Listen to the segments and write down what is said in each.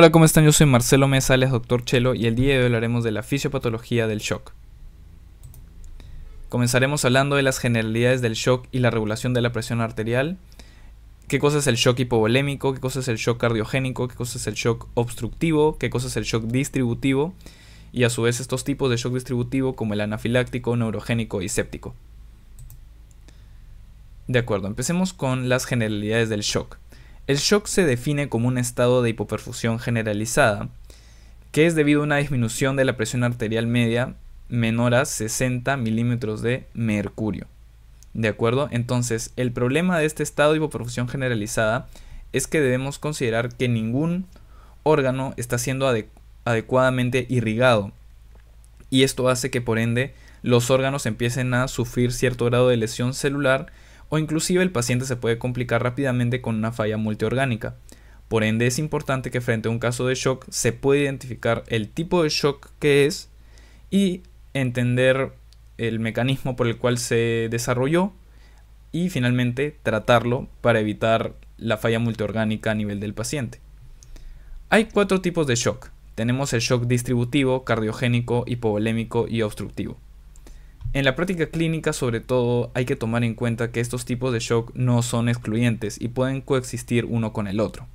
Hola, ¿cómo están? Yo soy Marcelo Mesales, doctor Chelo, y el día de hoy hablaremos de la fisiopatología del shock. Comenzaremos hablando de las generalidades del shock y la regulación de la presión arterial, qué cosa es el shock hipovolémico, qué cosa es el shock cardiogénico, qué cosa es el shock obstructivo, qué cosa es el shock distributivo, y a su vez estos tipos de shock distributivo como el anafiláctico, neurogénico y séptico. De acuerdo, empecemos con las generalidades del shock. El shock se define como un estado de hipoperfusión generalizada, que es debido a una disminución de la presión arterial media menor a 60 milímetros de mercurio. ¿De acuerdo? Entonces, el problema de este estado de hipoperfusión generalizada es que debemos considerar que ningún órgano está siendo adecuadamente irrigado. Y esto hace que por ende los órganos empiecen a sufrir cierto grado de lesión celular o inclusive el paciente se puede complicar rápidamente con una falla multiorgánica. Por ende es importante que frente a un caso de shock se pueda identificar el tipo de shock que es y entender el mecanismo por el cual se desarrolló y finalmente tratarlo para evitar la falla multiorgánica a nivel del paciente. Hay cuatro tipos de shock. Tenemos el shock distributivo, cardiogénico, hipovolémico y obstructivo. En la práctica clínica, sobre todo, hay que tomar en cuenta que estos tipos de shock no son excluyentes y pueden coexistir uno con el otro.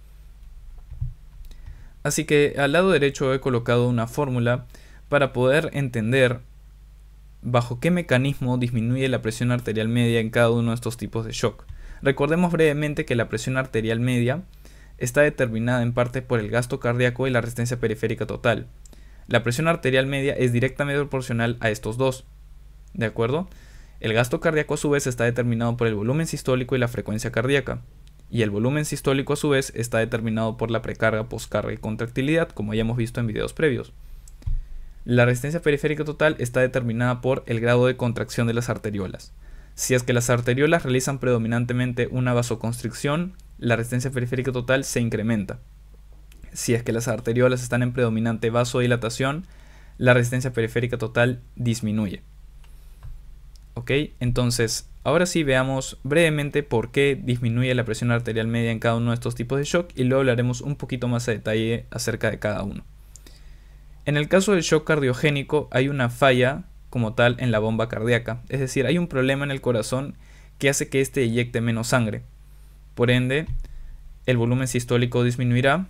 Así que al lado derecho he colocado una fórmula para poder entender bajo qué mecanismo disminuye la presión arterial media en cada uno de estos tipos de shock. Recordemos brevemente que la presión arterial media está determinada en parte por el gasto cardíaco y la resistencia periférica total. La presión arterial media es directamente proporcional a estos dos. ¿De acuerdo? El gasto cardíaco a su vez está determinado por el volumen sistólico y la frecuencia cardíaca. Y el volumen sistólico a su vez está determinado por la precarga, poscarga y contractilidad, como ya hemos visto en videos previos. La resistencia periférica total está determinada por el grado de contracción de las arteriolas. Si es que las arteriolas realizan predominantemente una vasoconstricción, la resistencia periférica total se incrementa. Si es que las arteriolas están en predominante vasodilatación, la resistencia periférica total disminuye. ¿Ok? Entonces, ahora sí veamos brevemente por qué disminuye la presión arterial media en cada uno de estos tipos de shock y luego hablaremos un poquito más a detalle acerca de cada uno. En el caso del shock cardiogénico hay una falla como tal en la bomba cardíaca, es decir, hay un problema en el corazón que hace que éste eyecte menos sangre. Por ende, el volumen sistólico disminuirá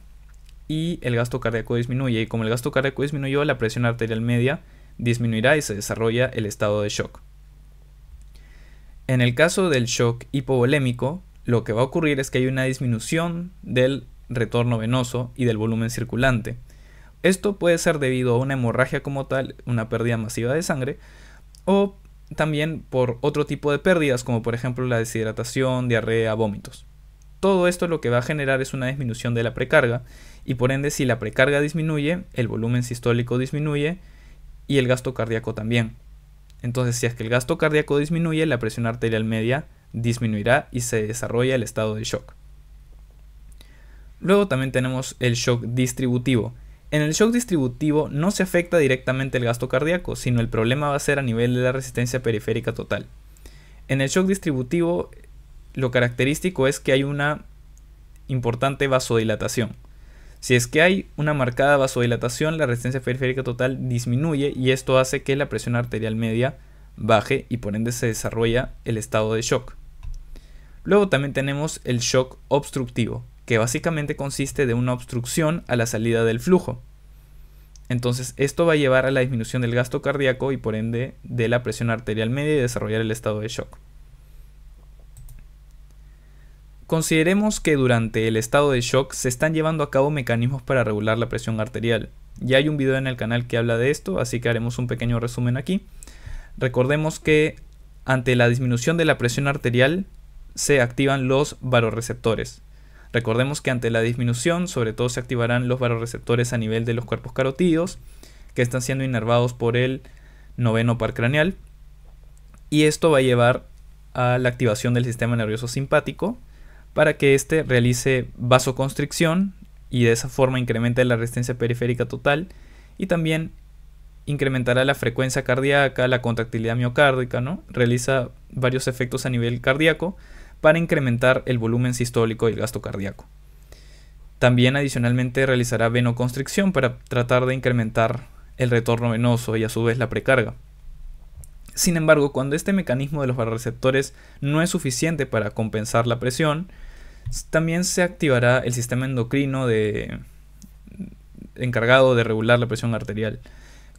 y el gasto cardíaco disminuye. Y como el gasto cardíaco disminuyó, la presión arterial media disminuirá y se desarrolla el estado de shock. En el caso del shock hipovolémico, lo que va a ocurrir es que hay una disminución del retorno venoso y del volumen circulante. Esto puede ser debido a una hemorragia como tal, una pérdida masiva de sangre, o también por otro tipo de pérdidas, como por ejemplo la deshidratación, diarrea, vómitos. Todo esto lo que va a generar es una disminución de la precarga, y por ende si la precarga disminuye, el volumen sistólico disminuye y el gasto cardíaco también. Entonces, si es que el gasto cardíaco disminuye, la presión arterial media disminuirá y se desarrolla el estado de shock. Luego también tenemos el shock distributivo. En el shock distributivo no se afecta directamente el gasto cardíaco, sino el problema va a ser a nivel de la resistencia periférica total. En el shock distributivo lo característico es que hay una importante vasodilatación. Si es que hay una marcada vasodilatación, la resistencia periférica total disminuye y esto hace que la presión arterial media baje y por ende se desarrolla el estado de shock. Luego también tenemos el shock obstructivo, que básicamente consiste de una obstrucción a la salida del flujo. Entonces esto va a llevar a la disminución del gasto cardíaco y por ende de la presión arterial media y desarrollar el estado de shock. Consideremos que durante el estado de shock se están llevando a cabo mecanismos para regular la presión arterial. Ya hay un video en el canal que habla de esto, así que haremos un pequeño resumen aquí. Recordemos que ante la disminución de la presión arterial se activan los varoreceptores. Recordemos que ante la disminución sobre todo se activarán los varoreceptores a nivel de los cuerpos carotídeos que están siendo inervados por el noveno par craneal y esto va a llevar a la activación del sistema nervioso simpático para que éste realice vasoconstricción y de esa forma incremente la resistencia periférica total y también incrementará la frecuencia cardíaca, la contractilidad miocárdica, ¿no? Realiza varios efectos a nivel cardíaco para incrementar el volumen sistólico y el gasto cardíaco. También adicionalmente realizará venoconstricción para tratar de incrementar el retorno venoso y a su vez la precarga. Sin embargo, cuando este mecanismo de los receptores no es suficiente para compensar la presión, también se activará el sistema endocrino de, encargado de regular la presión arterial,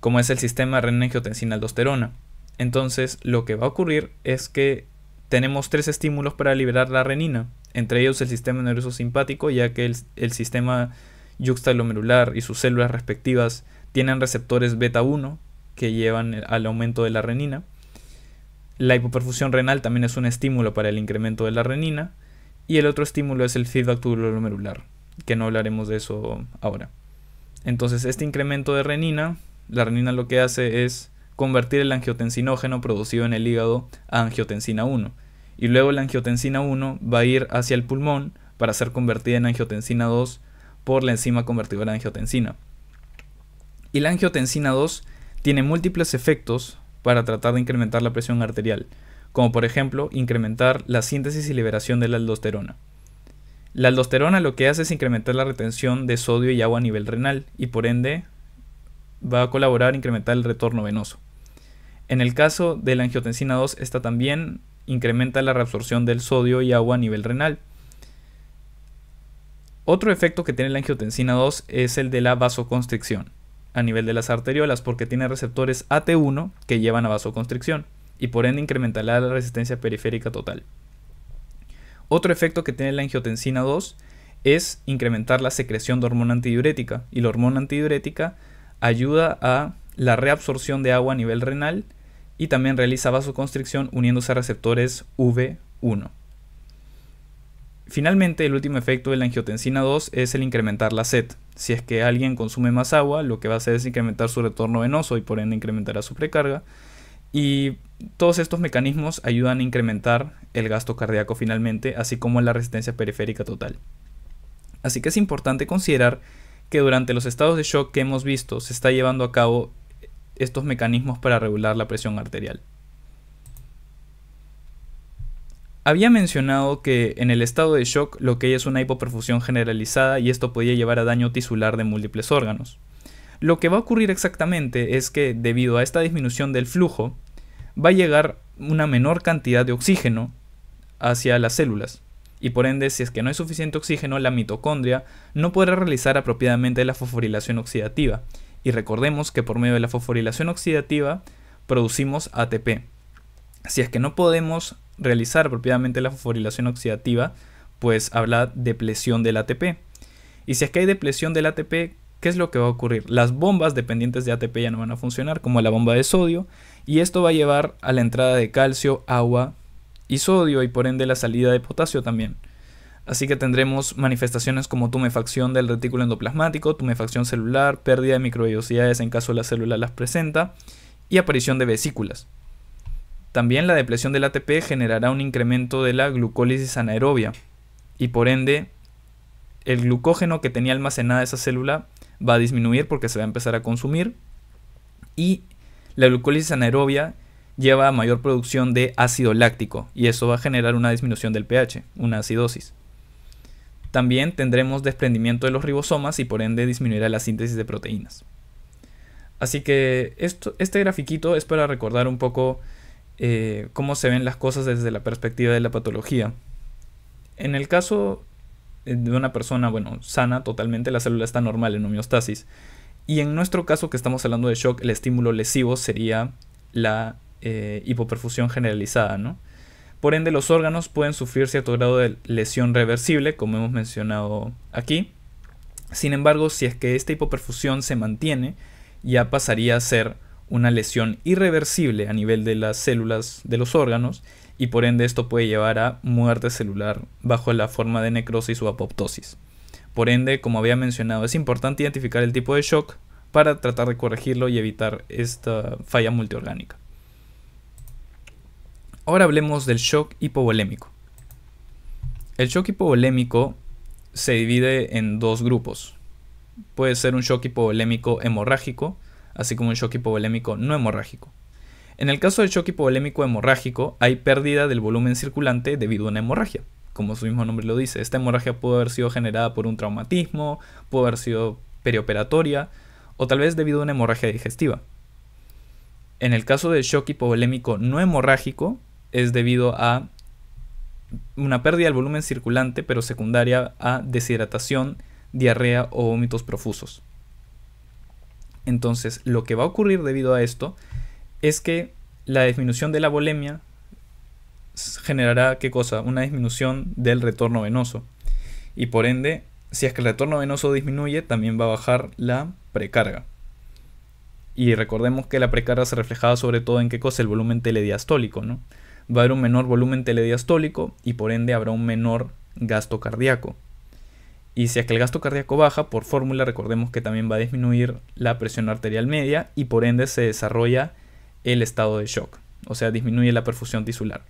como es el sistema renina-angiotensina-aldosterona. Entonces, lo que va a ocurrir es que tenemos tres estímulos para liberar la renina, entre ellos el sistema nervioso simpático, ya que el, el sistema yuxtaglomerular y sus células respectivas tienen receptores beta 1 que llevan al aumento de la renina. La hipoperfusión renal también es un estímulo para el incremento de la renina. Y el otro estímulo es el feedback tubuloglomerular, que no hablaremos de eso ahora. Entonces, este incremento de renina, la renina lo que hace es convertir el angiotensinógeno producido en el hígado a angiotensina 1. Y luego la angiotensina 1 va a ir hacia el pulmón para ser convertida en angiotensina 2 por la enzima convertidora de angiotensina. Y la angiotensina 2 tiene múltiples efectos para tratar de incrementar la presión arterial como por ejemplo incrementar la síntesis y liberación de la aldosterona. La aldosterona lo que hace es incrementar la retención de sodio y agua a nivel renal y por ende va a colaborar a incrementar el retorno venoso. En el caso de la angiotensina 2, esta también incrementa la reabsorción del sodio y agua a nivel renal. Otro efecto que tiene la angiotensina 2 es el de la vasoconstricción a nivel de las arteriolas porque tiene receptores AT1 que llevan a vasoconstricción y por ende incrementará la resistencia periférica total. Otro efecto que tiene la angiotensina 2 es incrementar la secreción de hormona antidiurética y la hormona antidiurética ayuda a la reabsorción de agua a nivel renal y también realiza vasoconstricción uniéndose a receptores V1. Finalmente, el último efecto de la angiotensina 2 es el incrementar la sed. Si es que alguien consume más agua, lo que va a hacer es incrementar su retorno venoso y por ende incrementará su precarga. Y todos estos mecanismos ayudan a incrementar el gasto cardíaco finalmente, así como la resistencia periférica total. Así que es importante considerar que durante los estados de shock que hemos visto se está llevando a cabo estos mecanismos para regular la presión arterial. Había mencionado que en el estado de shock lo que hay es una hipoperfusión generalizada y esto podía llevar a daño tisular de múltiples órganos. Lo que va a ocurrir exactamente es que debido a esta disminución del flujo, va a llegar una menor cantidad de oxígeno hacia las células. Y por ende, si es que no hay suficiente oxígeno, la mitocondria no podrá realizar apropiadamente la fosforilación oxidativa. Y recordemos que por medio de la fosforilación oxidativa producimos ATP. Si es que no podemos realizar apropiadamente la fosforilación oxidativa, pues habla de depresión del ATP. Y si es que hay depresión del ATP, ¿qué es lo que va a ocurrir? Las bombas dependientes de ATP ya no van a funcionar, como la bomba de sodio, y esto va a llevar a la entrada de calcio, agua y sodio, y por ende la salida de potasio también. Así que tendremos manifestaciones como tumefacción del retículo endoplasmático, tumefacción celular, pérdida de microvellosidades en caso la célula las presenta, y aparición de vesículas. También la depresión del ATP generará un incremento de la glucólisis anaerobia, y por ende el glucógeno que tenía almacenada esa célula va a disminuir porque se va a empezar a consumir y la glucólisis anaerobia lleva a mayor producción de ácido láctico y eso va a generar una disminución del pH, una acidosis. También tendremos desprendimiento de los ribosomas y por ende disminuirá la síntesis de proteínas. Así que este grafiquito es para recordar un poco eh, cómo se ven las cosas desde la perspectiva de la patología. En el caso de una persona, bueno, sana totalmente, la célula está normal en homeostasis. Y en nuestro caso que estamos hablando de shock, el estímulo lesivo sería la eh, hipoperfusión generalizada, ¿no? Por ende, los órganos pueden sufrir cierto grado de lesión reversible, como hemos mencionado aquí. Sin embargo, si es que esta hipoperfusión se mantiene, ya pasaría a ser una lesión irreversible a nivel de las células de los órganos y por ende esto puede llevar a muerte celular bajo la forma de necrosis o apoptosis. Por ende, como había mencionado, es importante identificar el tipo de shock para tratar de corregirlo y evitar esta falla multiorgánica. Ahora hablemos del shock hipovolémico. El shock hipovolémico se divide en dos grupos. Puede ser un shock hipovolémico hemorrágico, así como un shock hipovolémico no hemorrágico. En el caso del shock hipovolémico hemorrágico, hay pérdida del volumen circulante debido a una hemorragia, como su mismo nombre lo dice. Esta hemorragia pudo haber sido generada por un traumatismo, pudo haber sido perioperatoria o tal vez debido a una hemorragia digestiva. En el caso del shock hipovolémico no hemorrágico, es debido a una pérdida del volumen circulante, pero secundaria a deshidratación, diarrea o vómitos profusos. Entonces, lo que va a ocurrir debido a esto es que la disminución de la volemia generará qué cosa? Una disminución del retorno venoso. Y por ende, si es que el retorno venoso disminuye, también va a bajar la precarga. Y recordemos que la precarga se reflejaba sobre todo en qué cosa? El volumen telediastólico, ¿no? Va a haber un menor volumen telediastólico y por ende habrá un menor gasto cardíaco. Y si es que el gasto cardíaco baja, por fórmula recordemos que también va a disminuir la presión arterial media y por ende se desarrolla el estado de shock, o sea, disminuye la perfusión tisular.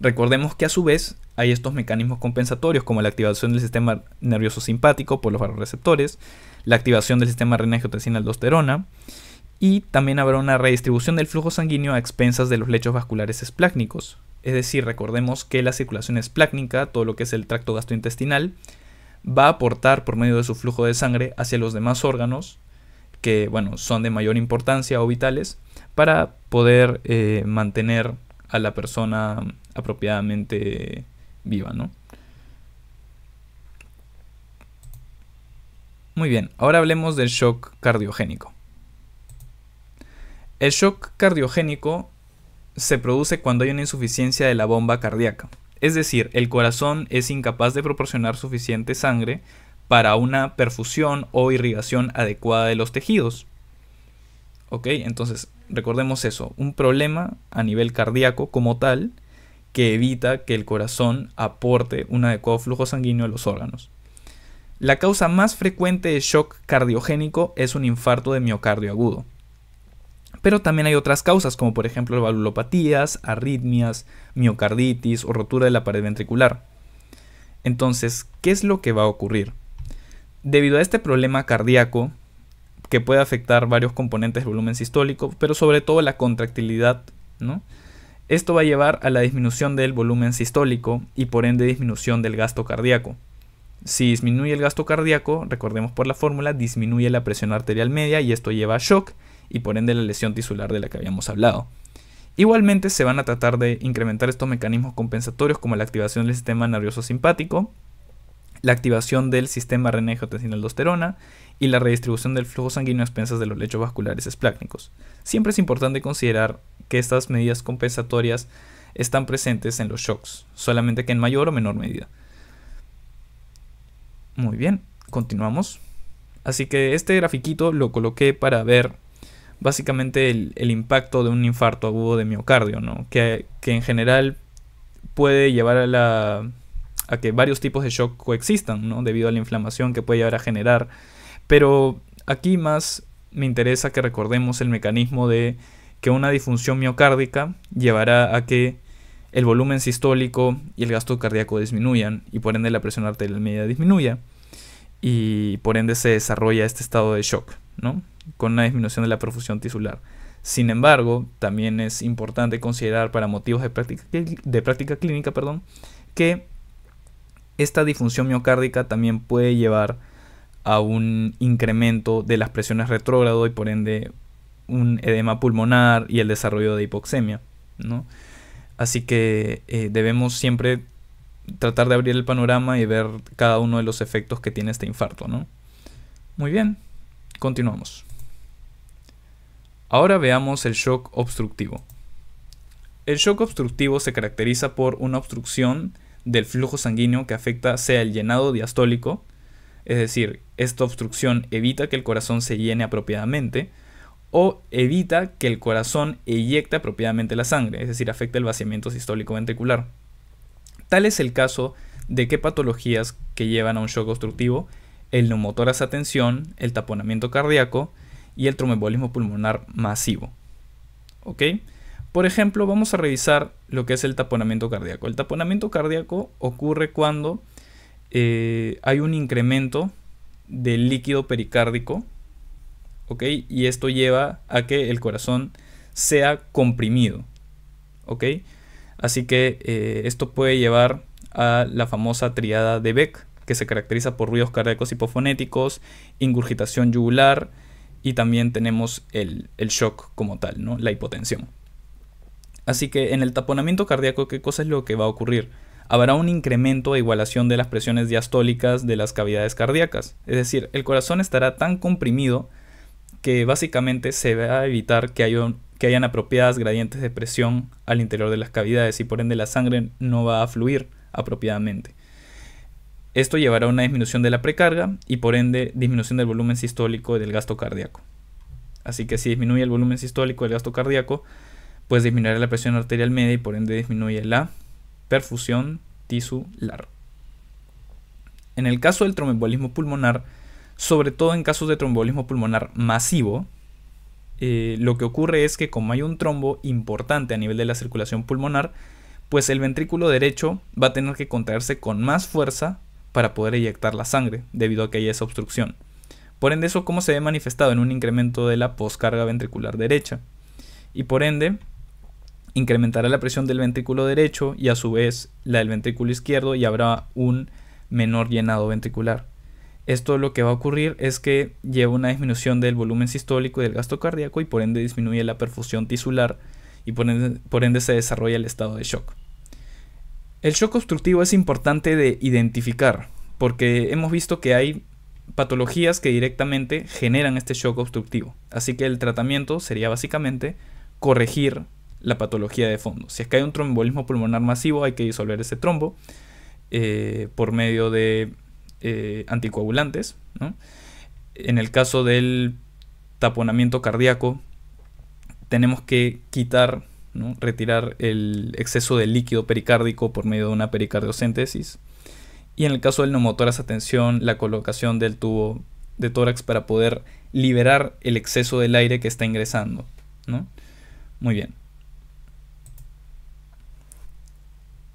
Recordemos que a su vez hay estos mecanismos compensatorios como la activación del sistema nervioso simpático por los receptores, la activación del sistema renina-angiotensina-aldosterona y también habrá una redistribución del flujo sanguíneo a expensas de los lechos vasculares esplácnicos. Es decir, recordemos que la circulación esplácnica, todo lo que es el tracto gastrointestinal, va a aportar por medio de su flujo de sangre hacia los demás órganos que bueno, son de mayor importancia o vitales para poder eh, mantener a la persona apropiadamente viva, ¿no? Muy bien, ahora hablemos del shock cardiogénico. El shock cardiogénico se produce cuando hay una insuficiencia de la bomba cardíaca. Es decir, el corazón es incapaz de proporcionar suficiente sangre para una perfusión o irrigación adecuada de los tejidos. ¿Ok? Entonces, recordemos eso, un problema a nivel cardíaco como tal que evita que el corazón aporte un adecuado flujo sanguíneo a los órganos. La causa más frecuente de shock cardiogénico es un infarto de miocardio agudo. Pero también hay otras causas, como por ejemplo valvulopatías, arritmias, miocarditis o rotura de la pared ventricular. Entonces, ¿qué es lo que va a ocurrir? Debido a este problema cardíaco, que puede afectar varios componentes del volumen sistólico, pero sobre todo la contractilidad, ¿no? Esto va a llevar a la disminución del volumen sistólico y por ende disminución del gasto cardíaco. Si disminuye el gasto cardíaco, recordemos por la fórmula, disminuye la presión arterial media y esto lleva a shock y por ende la lesión tisular de la que habíamos hablado. Igualmente se van a tratar de incrementar estos mecanismos compensatorios como la activación del sistema nervioso simpático, la activación del sistema renina-angiotensina-aldosterona y la redistribución del flujo sanguíneo a expensas de los lechos vasculares esplácnicos. Siempre es importante considerar que estas medidas compensatorias están presentes en los shocks, solamente que en mayor o menor medida. Muy bien, continuamos. Así que este grafiquito lo coloqué para ver básicamente el, impacto de un infarto agudo de miocardio, ¿no? que, que en general puede llevar a, la, a que varios tipos de shock coexistan, ¿no? debido a la inflamación que puede llevar a generar. Pero aquí más me interesa que recordemos el mecanismo de que una disfunción miocárdica llevará a que el volumen sistólico y el gasto cardíaco disminuyan y por ende la presión arterial media disminuya y por ende se desarrolla este estado de shock, ¿no? con una disminución de la perfusión tisular. Sin embargo, también es importante considerar para motivos de práctica, de práctica clínica perdón, que esta disfunción miocárdica también puede llevar a un incremento de las presiones retrógrado y por ende un edema pulmonar y el desarrollo de hipoxemia. ¿no? Así que eh, debemos siempre tratar de abrir el panorama y ver cada uno de los efectos que tiene este infarto. ¿no? Muy bien, continuamos. Ahora veamos el shock obstructivo. El shock obstructivo se caracteriza por una obstrucción del flujo sanguíneo que afecta sea el llenado diastólico, es decir, esta obstrucción evita que el corazón se llene apropiadamente, o evita que el corazón eyecte apropiadamente la sangre, es decir, afecta el vaciamiento sistólico ventricular. Tal es el caso de qué patologías que llevan a un shock obstructivo, el neumotoras a tensión, el taponamiento cardíaco y el tromboembolismo pulmonar masivo. ¿Ok? Por ejemplo, vamos a revisar lo que es el taponamiento cardíaco. El taponamiento cardíaco ocurre cuando eh, hay un incremento del líquido pericárdico, ¿ok? Y esto lleva a que el corazón sea comprimido, ¿ok? Así que eh, esto puede llevar a la famosa triada de Beck, que se caracteriza por ruidos cardíacos hipofonéticos, ingurgitación yugular y también tenemos el, shock como tal, ¿no? la hipotensión. Así que en el taponamiento cardíaco, ¿qué cosa es lo que va a ocurrir? Habrá un incremento e igualación de las presiones diastólicas de las cavidades cardíacas. Es decir, el corazón estará tan comprimido que básicamente se va a evitar que, que hayan apropiadas gradientes de presión al interior de las cavidades y por ende la sangre no va a fluir apropiadamente. Esto llevará a una disminución de la precarga y por ende disminución del volumen sistólico y del gasto cardíaco. Así que si disminuye el volumen sistólico y el gasto cardíaco, pues disminuirá la presión arterial media y por ende disminuye la perfusión tisular. En el caso del tromboembolismo pulmonar, sobre todo en casos de tromboembolismo pulmonar masivo, eh, lo que ocurre es que como hay un trombo importante a nivel de la circulación pulmonar, pues el ventrículo derecho va a tener que contraerse con más fuerza para poder eyectar la sangre, debido a que hay esa obstrucción. Por ende, eso cómo se ve manifestado en un incremento de la poscarga ventricular derecha. Y por ende, incrementará la presión del ventrículo derecho y a su vez la del ventrículo izquierdo y habrá un menor llenado ventricular. Esto lo que va a ocurrir es que lleva una disminución del volumen sistólico y del gasto cardíaco y por ende disminuye la perfusión tisular y por ende, se desarrolla el estado de shock. El shock obstructivo es importante de identificar porque hemos visto que hay patologías que directamente generan este shock obstructivo. Así que el tratamiento sería básicamente corregir la patología de fondo. Si es que hay un trombolismo pulmonar masivo, hay que disolver ese trombo eh, por medio de eh, anticoagulantes. En el caso del taponamiento cardíaco, tenemos que quitar retirar el exceso de líquido pericárdico por medio de una pericardiocentesis. Y en el caso del neumotórax atención, la colocación del tubo de tórax para poder liberar el exceso del aire que está ingresando. Muy bien.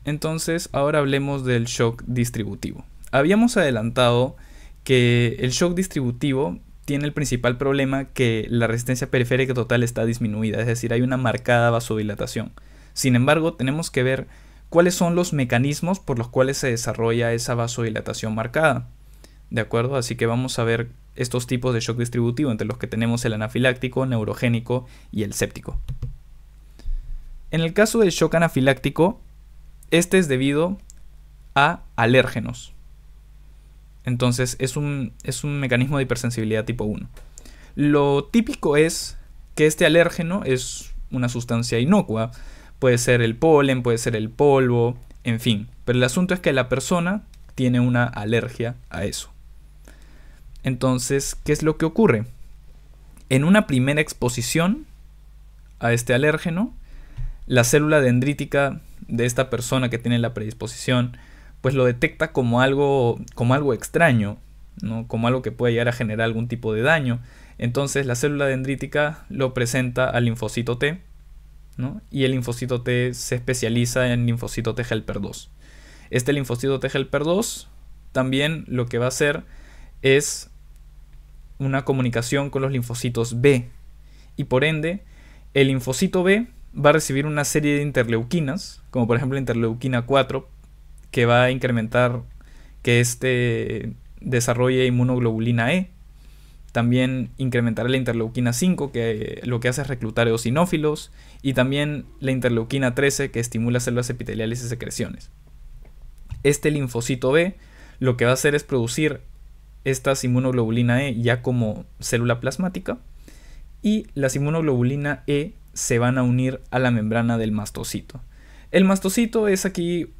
Entonces, ahora hablemos del shock distributivo. Habíamos adelantado que el shock distributivo tiene el principal problema que la resistencia periférica total está disminuida, es decir, hay una marcada vasodilatación. Sin embargo, tenemos que ver cuáles son los mecanismos por los cuales se desarrolla esa vasodilatación marcada. ¿De acuerdo? Así que vamos a ver estos tipos de shock distributivo, entre los que tenemos el anafiláctico, neurogénico y el séptico. En el caso del shock anafiláctico, este es debido a alérgenos. Entonces es un, es un mecanismo de hipersensibilidad tipo 1. Lo típico es que este alérgeno es una sustancia inocua. Puede ser el polen, puede ser el polvo, en fin. Pero el asunto es que la persona tiene una alergia a eso. Entonces, ¿qué es lo que ocurre? En una primera exposición a este alérgeno, la célula dendrítica de esta persona que tiene la predisposición pues lo detecta como algo, como algo extraño, ¿no? como algo que puede llegar a generar algún tipo de daño. Entonces la célula dendrítica lo presenta al linfocito T, ¿no? y el linfocito T se especializa en linfocito T helper 2. Este linfocito T helper 2 también lo que va a hacer es una comunicación con los linfocitos B, y por ende el linfocito B va a recibir una serie de interleuquinas, como por ejemplo la interleuquina 4, que va a incrementar que este desarrolle inmunoglobulina E. También incrementará la interleuquina 5, que lo que hace es reclutar eosinófilos. Y también la interleuquina 13, que estimula células epiteliales y secreciones. Este linfocito B lo que va a hacer es producir estas inmunoglobulina E ya como célula plasmática. Y las inmunoglobulina E se van a unir a la membrana del mastocito. El mastocito es aquí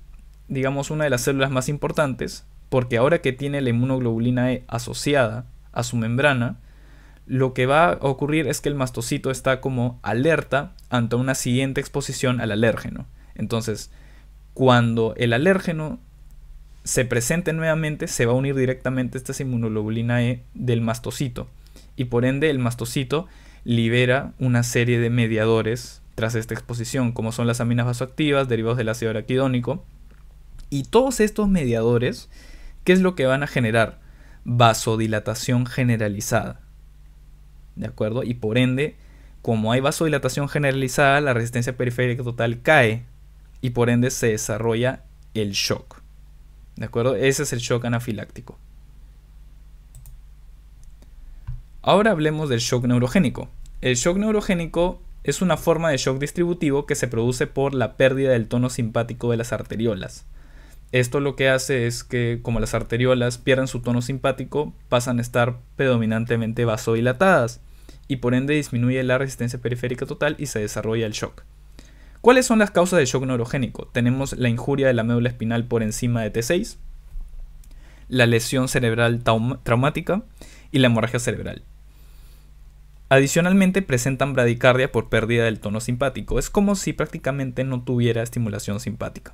digamos, una de las células más importantes, porque ahora que tiene la inmunoglobulina E asociada a su membrana, lo que va a ocurrir es que el mastocito está como alerta ante una siguiente exposición al alérgeno. Entonces, cuando el alérgeno se presente nuevamente, se va a unir directamente esta inmunoglobulina E del mastocito. Y por ende, el mastocito libera una serie de mediadores tras esta exposición, como son las aminas vasoactivas, derivados del ácido araquidónico, y todos estos mediadores, ¿qué es lo que van a generar? Vasodilatación generalizada. ¿De acuerdo? Y por ende, como hay vasodilatación generalizada, la resistencia periférica total cae y por ende se desarrolla el shock. ¿De acuerdo? Ese es el shock anafiláctico. Ahora hablemos del shock neurogénico. El shock neurogénico es una forma de shock distributivo que se produce por la pérdida del tono simpático de las arteriolas. Esto lo que hace es que como las arteriolas pierden su tono simpático, pasan a estar predominantemente vasodilatadas y por ende disminuye la resistencia periférica total y se desarrolla el shock. ¿Cuáles son las causas del shock neurogénico? Tenemos la injuria de la médula espinal por encima de T6, la lesión cerebral traumática y la hemorragia cerebral. Adicionalmente presentan bradicardia por pérdida del tono simpático. Es como si prácticamente no tuviera estimulación simpática.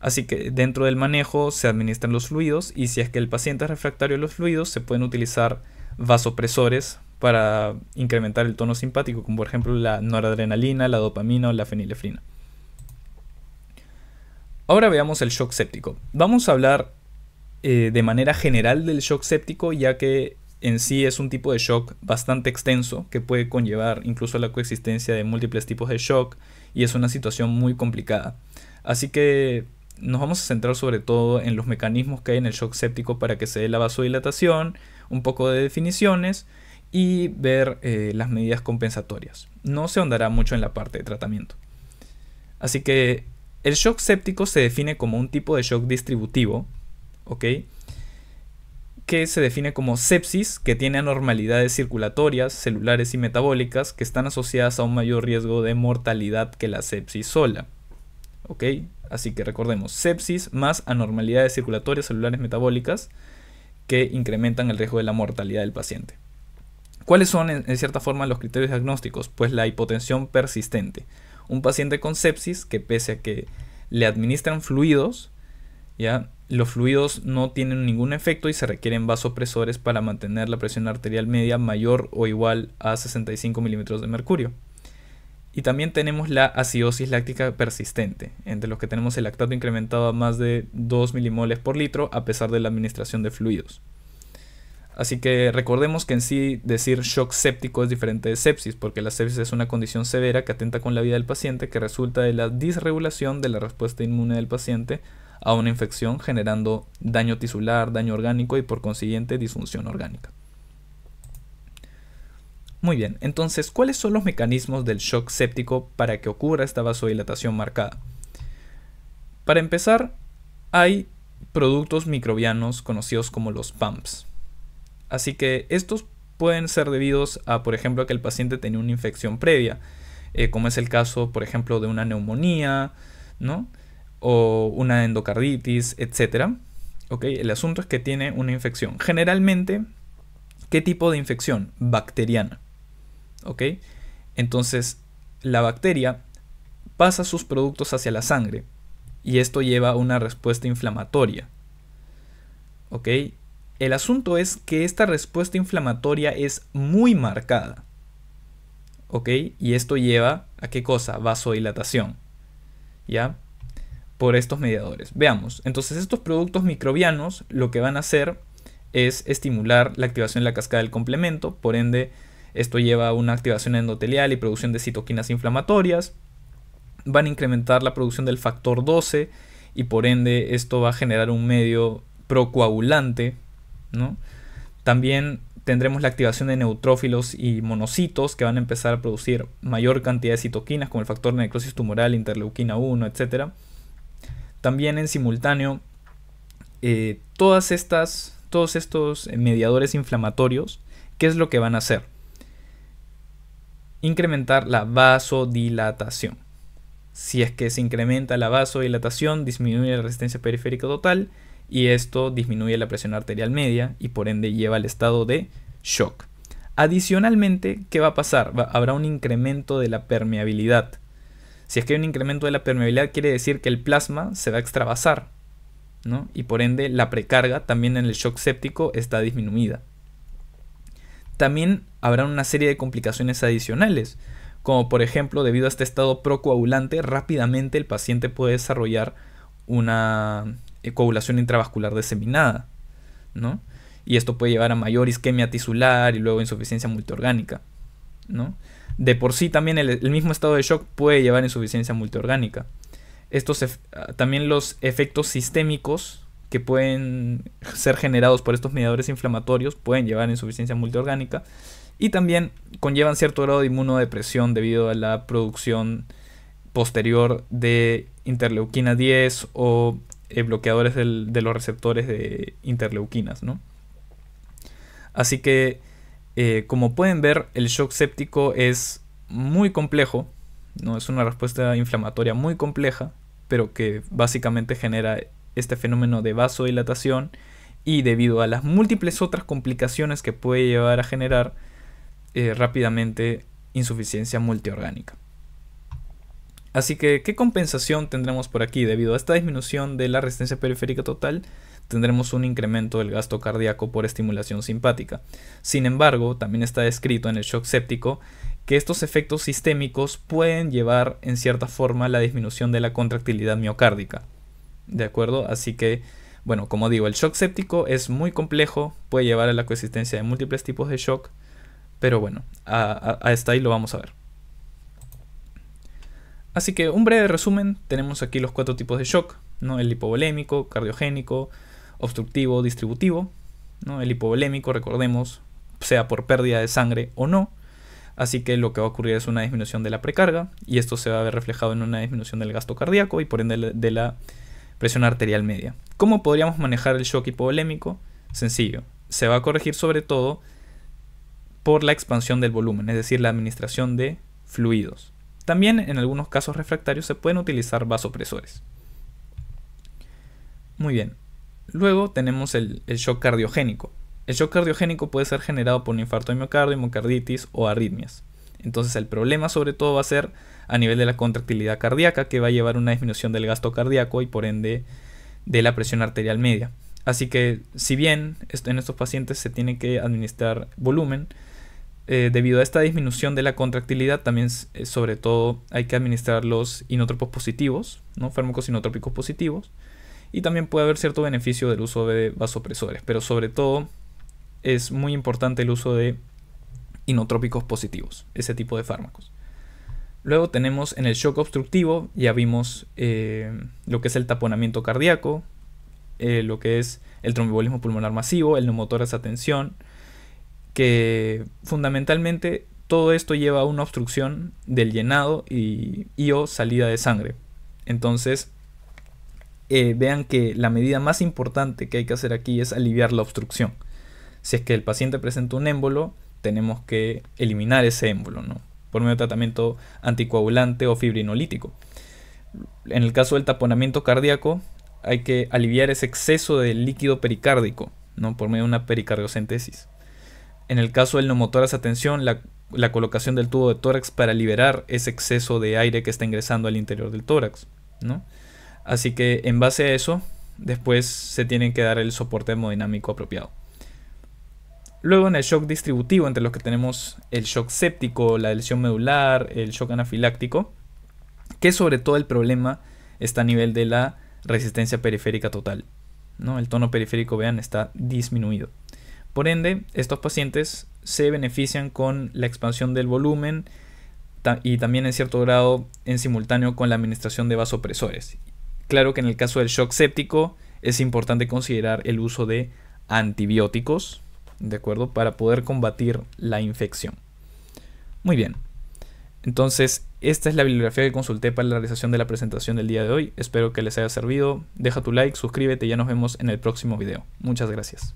Así que dentro del manejo se administran los fluidos y si es que el paciente es refractario a los fluidos se pueden utilizar vasopresores para incrementar el tono simpático, como por ejemplo la noradrenalina, la dopamina o la fenilefrina. Ahora veamos el shock séptico. Vamos a hablar eh, de manera general del shock séptico, ya que en sí es un tipo de shock bastante extenso que puede conllevar incluso la coexistencia de múltiples tipos de shock y es una situación muy complicada. Así que nos vamos a centrar sobre todo en los mecanismos que hay en el shock séptico para que se dé la vasodilatación, un poco de definiciones y ver eh, las medidas compensatorias. No se ahondará mucho en la parte de tratamiento. Así que el shock séptico se define como un tipo de shock distributivo, ¿ok? Que se define como sepsis, que tiene anormalidades circulatorias, celulares y metabólicas que están asociadas a un mayor riesgo de mortalidad que la sepsis sola. ¿Ok? Así que recordemos, sepsis más anormalidades circulatorias, celulares, metabólicas que incrementan el riesgo de la mortalidad del paciente. ¿Cuáles son en, cierta forma los criterios diagnósticos? Pues la hipotensión persistente. Un paciente con sepsis que pese a que le administran fluidos, ya los fluidos no tienen ningún efecto y se requieren vasopresores para mantener la presión arterial media mayor o igual a 65 milímetros de mercurio. Y también tenemos la acidosis láctica persistente, entre los que tenemos el lactato incrementado a más de 2 milimoles por litro a pesar de la administración de fluidos. Así que recordemos que en sí decir shock séptico es diferente de sepsis, porque la sepsis es una condición severa que atenta con la vida del paciente que resulta de la disregulación de la respuesta inmune del paciente a una infección generando daño tisular, daño orgánico y por consiguiente disfunción orgánica. Muy bien, entonces, ¿cuáles son los mecanismos del shock séptico para que ocurra esta vasodilatación marcada? Para empezar, hay productos microbianos conocidos como los PAMPs. Así que estos pueden ser debidos a, por ejemplo, que el paciente tenía una infección previa, eh, como es el caso, por ejemplo, de una neumonía, ¿no? O una endocarditis, etc. El asunto es que tiene una infección. Generalmente, ¿qué tipo de infección? Bacteriana. Entonces, la bacteria pasa sus productos hacia la sangre y esto lleva a una respuesta inflamatoria. El asunto es que esta respuesta inflamatoria es muy marcada. ¿Ok? Y esto lleva a qué cosa? Vasodilatación. ¿Ya? Por estos mediadores. Veamos. Entonces estos productos microbianos lo que van a hacer es estimular la activación de la cascada del complemento. Por ende, esto lleva a una activación endotelial y producción de citoquinas inflamatorias. Van a incrementar la producción del factor 12 y por ende esto va a generar un medio procoagulante también tendremos la activación de neutrófilos y monocitos que van a empezar a producir mayor cantidad de citoquinas como el factor necrosis tumoral, interleuquina 1, etc. También en simultáneo, eh, todas estas, todos estos mediadores inflamatorios, ¿qué es lo que van a hacer? Incrementar la vasodilatación. Si es que se incrementa la vasodilatación, disminuye la resistencia periférica total y esto disminuye la presión arterial media y por ende lleva al estado de shock. Adicionalmente, ¿qué va a pasar? habrá un incremento de la permeabilidad. Si es que hay un incremento de la permeabilidad, quiere decir que el plasma se va a extravasar, ¿no? Y por ende, la precarga también en el shock séptico está disminuida. También habrá una serie de complicaciones adicionales, como por ejemplo, debido a este estado procoagulante, rápidamente el paciente puede desarrollar una coagulación intravascular diseminada, ¿no? Y esto puede llevar a mayor isquemia tisular y luego insuficiencia multiorgánica, ¿no? De por sí también el, mismo estado de shock puede llevar insuficiencia multiorgánica. estos también los efectos sistémicos que pueden ser generados por estos mediadores inflamatorios pueden llevar a insuficiencia multiorgánica y también conllevan cierto grado de inmunodepresión debido a la producción posterior de interleuquina 10 o eh, bloqueadores de los receptores de interleuquinas. ¿no? Así que, eh, como pueden ver, el shock séptico es muy complejo, ¿no? es una respuesta inflamatoria muy compleja, pero que básicamente genera este fenómeno de vasodilatación y debido a las múltiples otras complicaciones que puede llevar a generar eh, rápidamente insuficiencia multiorgánica. Así que, ¿qué compensación tendremos por aquí? Debido a esta disminución de la resistencia periférica total, tendremos un incremento del gasto cardíaco por estimulación simpática. Sin embargo, también está descrito en el shock séptico que estos efectos sistémicos pueden llevar en cierta forma a la disminución de la contractilidad miocárdica. ¿De acuerdo? Así que, bueno, como digo, el shock séptico es muy complejo, puede llevar a la coexistencia de múltiples tipos de shock, pero bueno, a, a, ahí lo vamos a ver. Así que un breve resumen, tenemos aquí los cuatro tipos de shock, ¿no? el hipovolémico, cardiogénico, obstructivo, distributivo. ¿no? El hipovolémico, recordemos, sea por pérdida de sangre o no. Así que lo que va a ocurrir es una disminución de la precarga y esto se va a ver reflejado en una disminución del gasto cardíaco y por ende de la presión arterial media. ¿Cómo podríamos manejar el shock hipovolémico? Sencillo, se va a corregir sobre todo por la expansión del volumen, es decir, la administración de fluidos. También en algunos casos refractarios se pueden utilizar vasopresores. Muy bien. Luego tenemos el, shock cardiogénico. El shock cardiogénico puede ser generado por un infarto de miocardio, miocarditis o arritmias. Entonces el problema sobre todo va a ser a nivel de la contractilidad cardíaca que va a llevar una disminución del gasto cardíaco y por ende de la presión arterial media. Así que si bien en estos pacientes se tiene que administrar volumen, eh, debido a esta disminución de la contractilidad, también eh, sobre todo hay que administrar los inotropos positivos, ¿no? fármacos inotrópicos positivos, y también puede haber cierto beneficio del uso de vasopresores, pero sobre todo es muy importante el uso de inotrópicos positivos, ese tipo de fármacos. Luego tenemos en el shock obstructivo, ya vimos eh, lo que es el taponamiento cardíaco, lo que es el tromboembolismo pulmonar masivo, el neumotórax a tensión, que fundamentalmente todo esto lleva a una obstrucción del llenado y, o salida de sangre. Entonces, eh, vean que la medida más importante que hay que hacer aquí es aliviar la obstrucción. Si es que el paciente presenta un émbolo, tenemos que eliminar ese émbolo, ¿no? Por medio de tratamiento anticoagulante o fibrinolítico. En el caso del taponamiento cardíaco, hay que aliviar ese exceso de líquido pericárdico, ¿no? Por medio de una pericardiocentesis. En el caso del neumotórax atención, la, la colocación del tubo de tórax para liberar ese exceso de aire que está ingresando al interior del tórax. ¿no? Así que en base a eso, después se tiene que dar el soporte hemodinámico apropiado. Luego en el shock distributivo, entre los que tenemos el shock séptico, la lesión medular, el shock anafiláctico, que sobre todo el problema está a nivel de la resistencia periférica total. ¿no? El tono periférico, vean, está disminuido. Por ende, estos pacientes se benefician con la expansión del volumen y también en cierto grado en simultáneo con la administración de vasopresores. Claro que en el caso del shock séptico es importante considerar el uso de antibióticos, ¿de acuerdo? Para poder combatir la infección. Muy bien. Entonces, esta es la bibliografía que consulté para la realización de la presentación del día de hoy. Espero que les haya servido. Deja tu like, suscríbete y ya nos vemos en el próximo video. Muchas gracias.